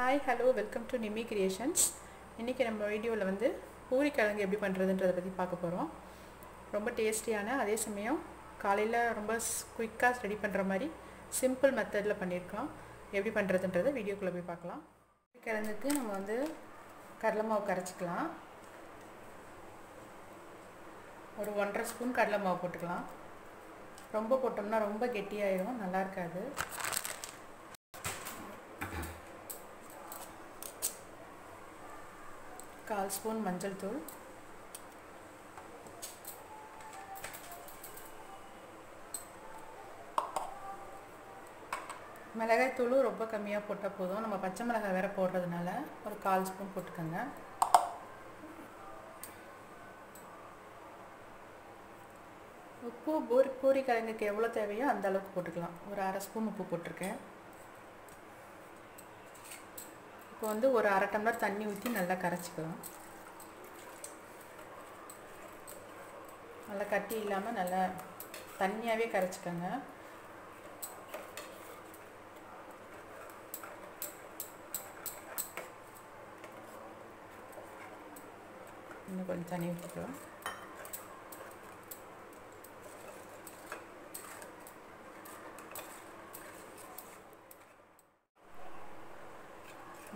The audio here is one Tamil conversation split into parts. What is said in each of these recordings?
Hi hello welcome to Nimi creations இன்றைக்கி நம்ம வீடியோவில் வந்து பூரி கிழங்கு எப்படி பண்ணுறதுன்றதை பற்றி பார்க்க போகிறோம் ரொம்ப டேஸ்டியான அதே சமயம் காலையில் ரொம்ப குயிக்காக ரெடி பண்ணுற மாதிரி சிம்பிள் மெத்தடில் பண்ணியிருக்கோம் எப்படி பண்ணுறதுன்றதை வீடியோக்குள்ளே போய் பார்க்கலாம். பூரி கிழங்குக்கு நம்ம வந்து கடலை மாவு கரைச்சிக்கலாம். ஒரு ஒன்றரை ஸ்பூன் கடலை மாவு போட்டுக்கலாம். ரொம்ப போட்டோம்னா ரொம்ப கெட்டியாயிரும் நல்லா இருக்காது. கால் ஸ்பூன் மஞ்சள் தூள். மிளகாய் தூளும் ரொம்ப கம்மியாக போட்டால் போதும். நம்ம பச்சை மிளகாய் வேறு போடுறதுனால ஒரு கால் ஸ்பூன் போட்டுக்கோங்க. உப்பு பூரி பூரி கிழங்குக்கு எவ்வளோ தேவையோ அந்த அளவுக்கு போட்டுக்கலாம். ஒரு அரை ஸ்பூன் உப்பு போட்டிருக்கேன். இப்போ வந்து ஒரு அரை டம்ளர் தண்ணி ஊற்றி நல்லா கரைச்சிக்கிறோம் நல்லா கட்டி இல்லாமல் நல்லா தண்ணியாகவே கரைச்சிக்கோங்க. இன்னும் கொஞ்சம் தண்ணி ஊற்றிக்கலாம்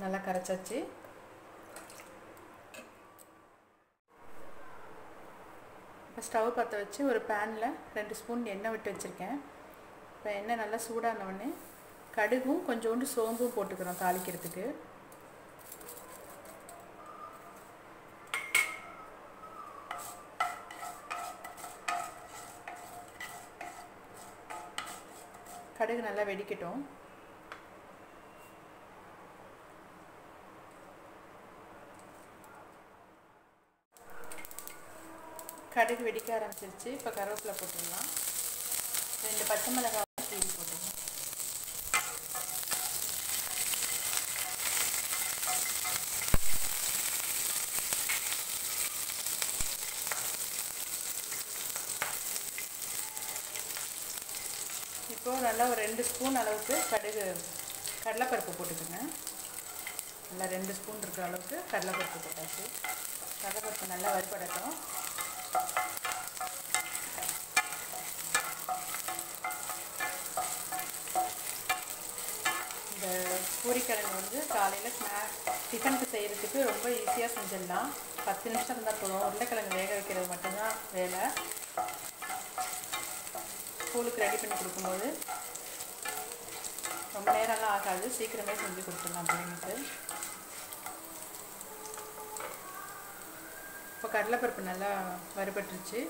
நல்லா கரைச்சாச்சு. இப்போ ஸ்டவ் பற்ற வச்சு ஒரு பேனில் ரெண்டு ஸ்பூன் எண்ணெய் விட்டு வச்சுருக்கேன். இப்போ எண்ணெய் நல்லா சூடானவுடனே கடுகும் கொஞ்சோண்டு சோம்பும் போட்டுக்கிறோம் தாளிக்கிறதுக்கு. கடுகு நல்லா வெடிக்கட்டும். கடுகு வெடிக்க ஆரம்பிச்சிருச்சு. இப்போ கருவேப்பிலை போட்டுடலாம். ரெண்டு பச்சை மிளகாய் தீவி போட்டுடலாம். இப்போது நல்லா ஒரு ரெண்டு ஸ்பூன் அளவுக்கு கடுகு கடலைப்பருப்பு போட்டுக்கோங்க. நல்லா ரெண்டு ஸ்பூன் இருக்கிற அளவுக்கு கடலைப்பருப்பு போட்டாச்சு. கடலைப்பருப்பு நல்லா வறுபடட்டும் இந்த பூரிக்கிழங்கு வந்து காலையில் ஸ்நாக் டிஃபனுக்கு செய்கிறதுக்கு ரொம்ப ஈஸியாக செஞ்சிடலாம். பத்து நிமிஷம் இருந்தால் போதும். உருளைக்கிழங்கு வேக வைக்கிறது மட்டும்தான் வேலை. ஸ்கூலுக்கு ரெடி பண்ணி கொடுக்கும்போது ரொம்ப நேரம்லாம் ஆகாது. சீக்கிரமே செஞ்சு கொடுத்துடலாம் பிள்ளைங்களுக்கு இப்போ கடலைப்பருப்பு நல்லா வறுபட்டுருச்சு.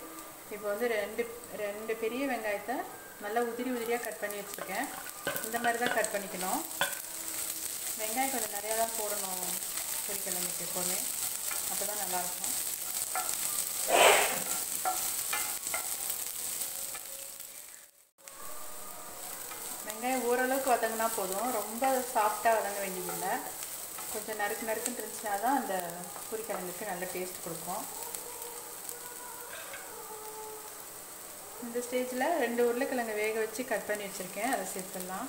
இப்போ வந்து ரெண்டு ரெண்டு பெரிய வெங்காயத்தை நல்லா உதிரி உதிரியாக கட் பண்ணி வச்சுருக்கேன். இந்த மாதிரி தான் கட் பண்ணிக்கணும். வெங்காயம் கொஞ்சம் நிறையா தான் போடணும் பொரிக்கிழமைக்கு எப்போவுமே அப்போ தான் நல்லாயிருக்கும். வெங்காயம் ஓரளவுக்கு வதங்கினா போதும். ரொம்ப சாஃப்டாக வதங்க வேண்டியதில்லை. கொஞ்சம் நறுக்கு நறுக்குன்னு இருந்துச்சுன்னா தான் அந்த பூரிக்கிழங்குக்கு நல்ல டேஸ்ட் கொடுக்கும். இந்த ஸ்டேஜில் ரெண்டு உருளைக்கிழங்கு வேக வச்சு கட் பண்ணி வச்சுருக்கேன். அதை சேர்த்துடலாம்.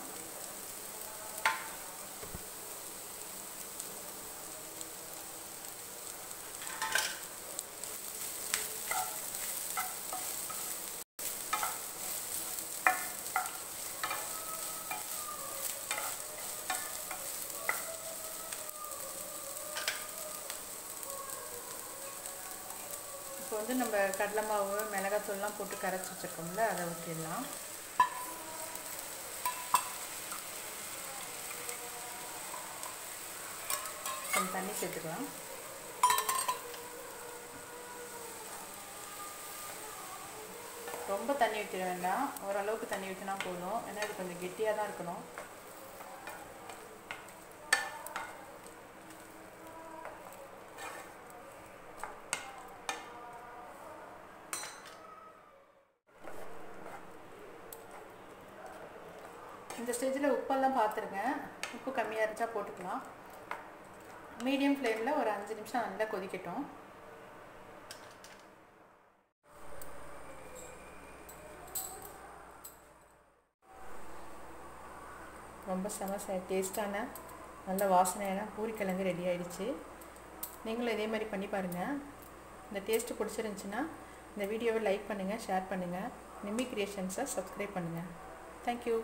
இப்போ வந்து நம்ம கடலை மாவு மிளகாத்தூள்லாம் போட்டு கரைச்சி வச்சுருக்கோம்ல அதை ஊற்றிடலாம் கொஞ்சம் தண்ணி சேர்த்துக்கலாம். ரொம்ப தண்ணி ஊற்றிட வேண்டாம். ஓரளவுக்கு தண்ணி ஊற்றினா போதும். ஏன்னா இது கொஞ்சம் கெட்டியாக தான் இருக்கணும். இந்த ஸ்டேஜில் உப்பெல்லாம் பார்த்துருங்க உப்பு கம்மியாக இருந்துச்சா போட்டுக்கலாம். மீடியம் ஃப்ளேமில் ஒரு அஞ்சு நிமிஷம் நல்லா கொதிக்கட்டும். ரொம்ப செம டேஸ்டான நல்ல வாசனையான பூரிக்கிழங்கு ரெடி ஆகிடுச்சு நீங்களும் இதே மாதிரி பண்ணி பாருங்கள் இந்த டேஸ்ட்டு பிடிச்சிருந்துச்சின்னா இந்த வீடியோவை லைக் பண்ணுங்கள் ஷேர் பண்ணுங்கள் நிம்மி கிரியேஷன்ஸை சப்ஸ்கிரைப் பண்ணுங்கள் தேங்க்யூ